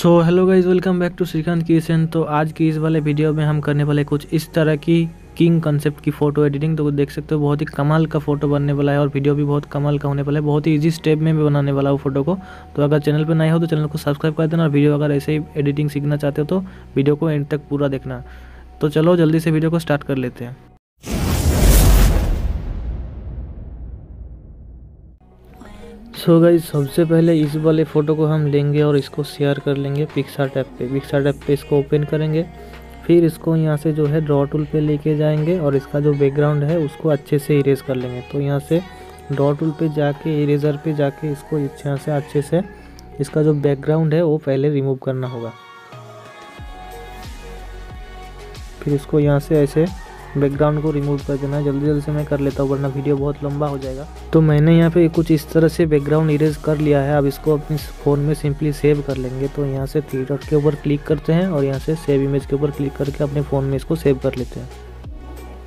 So hello guys welcome back to Shrikant Kishan तो आज की इस वाले वीडियो में हम करने वाले कुछ इस तरह की किंग कंसेप्ट की फ़ोटो एडिटिंग तो देख सकते हो, बहुत ही कमाल का फ़ोटो बनने वाला है और वीडियो भी बहुत कमाल का होने वाला है। बहुत ही इजी स्टेप में भी बनाने वाला हूँ फ़ोटो को। तो अगर चैनल पर नए हो तो चैनल को सब्सक्राइब कर देना और वीडियो अगर ऐसे ही एडिटिंग सीखना चाहते हो तो वीडियो को एंड तक पूरा देखना। तो चलो जल्दी से वीडियो को स्टार्ट कर लेते हैं। सो so गाइज़ सबसे पहले इस वाले फ़ोटो को हम लेंगे और इसको शेयर कर लेंगे पिक्सा टैप पे। पिक्सा टैप पे इसको ओपन करेंगे। फिर इसको यहाँ से जो है ड्रॉ टूल पे लेके जाएँगे और इसका जो बैकग्राउंड है, उसको अच्छे से इरेज कर लेंगे। तो यहाँ से ड्रॉ टूल पे जाके इरेजर पे जाके इसको यहाँ से अच्छे से इसका जो बैकग्राउंड है, वो पहले रिमूव करना होगा। फिर इसको यहाँ से ऐसे बैकग्राउंड को रिमूव कर देना है। जल्दी जल्दी से मैं कर लेता हूँ, वरना वीडियो बहुत लंबा हो जाएगा। तो मैंने यहाँ पे कुछ इस तरह से बैकग्राउंड इरेज कर लिया है। अब इसको अपनी फ़ोन में सिंपली सेव कर लेंगे। तो यहाँ से थ्री डॉट के ऊपर क्लिक करते हैं और यहाँ से सेव इमेज के ऊपर क्लिक करके अपने फ़ोन में इसको सेव कर लेते हैं।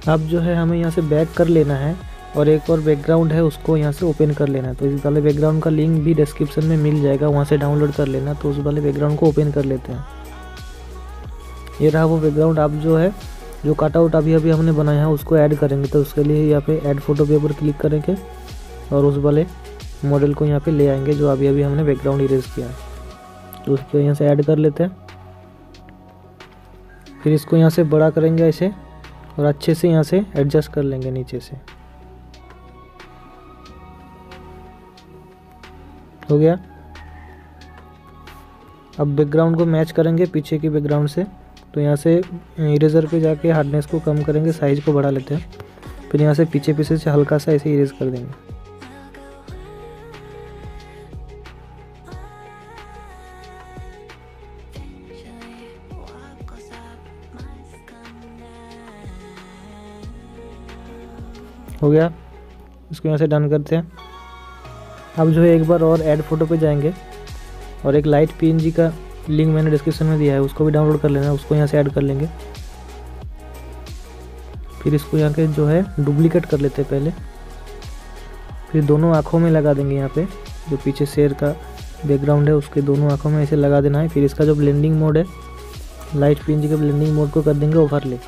अब जो है हमें यहाँ से बैक कर लेना है और एक और बैकग्राउंड है, उसको यहाँ से ओपन कर लेना है। तो इस वाले बैकग्राउंड का लिंक भी डिस्क्रिप्शन में मिल जाएगा, वहाँ से डाउनलोड कर लेना। तो उस वाले बैकग्राउंड को ओपन कर लेते हैं। ये रहा वो बैकग्राउंड आप जो है जो कटआउट अभी अभी हमने बनाया है, उसको ऐड करेंगे। तो उसके लिए यहाँ पे ऐड फ़ोटो के ऊपर क्लिक करेंगे और उस वाले मॉडल को यहाँ पे ले आएँगे, जो अभी अभी हमने बैकग्राउंड इरेज किया है। तो उसको यहाँ से ऐड कर लेते हैं। फिर इसको यहाँ से बड़ा करेंगे ऐसे और अच्छे से यहाँ से एडजस्ट कर लेंगे नीचे से। हो गया? अब बैकग्राउंड को मैच करेंगे पीछे की बैकग्राउंड से। तो यहाँ से इरेज़र पे जाके हार्डनेस को कम करेंगे साइज़ को बढ़ा लेते हैं। फिर यहाँ से पीछे पीछे से हल्का सा ऐसे इरेज कर देंगे। हो गया। इसको यहाँ से डन करते हैं। अब जो है एक बार और ऐड फ़ोटो पे जाएँगे। और एक लाइट पीएनजी का लिंक मैंने डिस्क्रिप्शन में दिया है, उसको भी डाउनलोड कर लेना, उसको यहाँ से ऐड कर लेंगे। फिर इसको यहाँ के जो है, डुप्लीकेट कर लेते हैं पहले। फिर दोनों आँखों में लगा देंगे यहाँ पे, जो पीछे शेर का बैकग्राउंड है, उसके दोनों आँखों में ऐसे लगा देना है। फिर इसका जो ब्लेंडिंग मोड है लाइट पिंज के ब्लेंडिंग मोड को कर देंगे ओवरले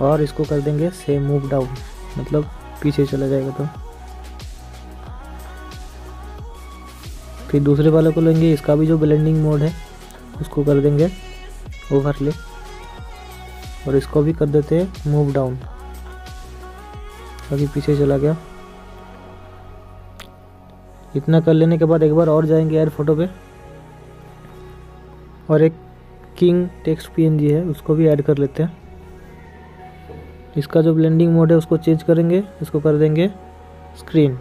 और इसको कर देंगे से मूव डाउन मतलब पीछे चला जाएगा तो। फिर दूसरे वाले को लेंगे, इसका भी जो ब्लेंडिंग मोड है उसको कर देंगे ओवरले और इसको भी कर देते हैं मूव डाउन अभी पीछे चला गया। इतना कर लेने के बाद एक बार और जाएँगे ऐड फ़ोटो पे। और एक किंग टेक्स्ट पीएनजी है, उसको भी ऐड कर लेते हैं। इसका जो ब्लेंडिंग मोड है, उसको चेंज करेंगे, इसको कर देंगे स्क्रीन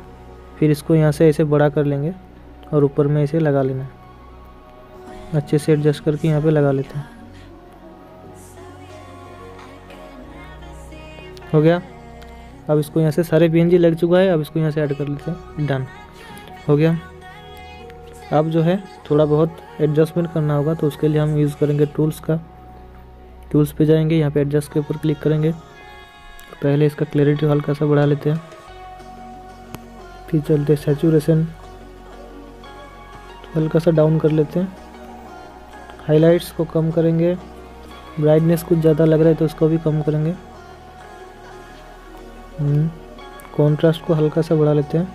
फिर इसको यहाँ से ऐसे बड़ा कर लेंगे और ऊपर में इसे लगा लेना। अच्छे से एडजस्ट करके यहाँ पे लगा लेते हैं। हो गया? अब इसको यहाँ से सारे पी लग चुका है, अब इसको यहाँ से ऐड कर लेते हैं। डन हो गया? अब जो है, थोड़ा बहुत एडजस्टमेंट करना होगा तो उसके लिए हम यूज़ करेंगे टूल्स का। टूल्स पे जाएँगे, यहाँ पे एडजस्ट के ऊपर क्लिक करेंगे। पहले इसका क्लैरिटी हल्का सा बढ़ा लेते हैं। फिर चलते सेचुरेशन हल्का सा डाउन कर लेते हैं। हाइलाइट्स को कम करेंगे। ब्राइटनेस कुछ ज़्यादा लग रहा है तो उसको भी कम करेंगे। कॉन्ट्रास्ट हम्म, को हल्का सा बढ़ा लेते हैं।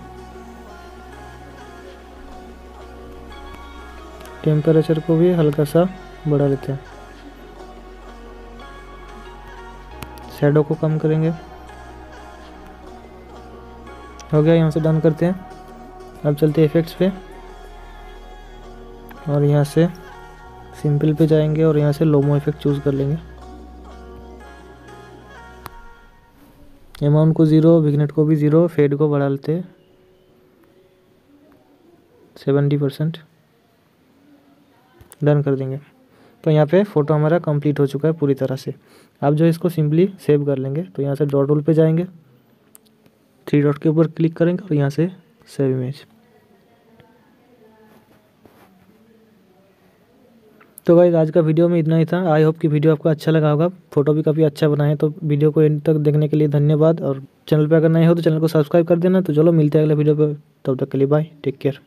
टेम्परेचर को भी हल्का सा बढ़ा लेते हैं। शेडो को कम करेंगे। हो गया यहाँ से डन करते हैं। अब चलते हैं इफेक्ट्स पे। और यहाँ से सिंपल पे जाएँगे और यहाँ से लोमो इफ़ेक्ट चूज़ कर लेंगे। अमाउंट को ज़ीरो, विगनेट को भी ज़ीरो, फेड को बढ़ा लेते सेवेंटी परसेंट। डन कर देंगे। तो यहाँ पे फ़ोटो हमारा कंप्लीट हो चुका है पूरी तरह से। अब जो इसको सिंपली सेव कर लेंगे तो यहाँ से डॉट टूल पे जाएँगे, थ्री डॉट के ऊपर क्लिक करेंगे और यहाँ से सेव इमेज। तो भाई आज का वीडियो में इतना ही था। आई होप कि वीडियो आपको अच्छा लगा होगा। फ़ोटो भी काफ़ी अच्छा बनाए तो वीडियो को एंड तक देखने के लिए धन्यवाद। और चैनल पर अगर नए हो तो चैनल को सब्सक्राइब कर देना। तो चलो, मिलते हैं अगले वीडियो पर तब तक के लिए बाय टेक केयर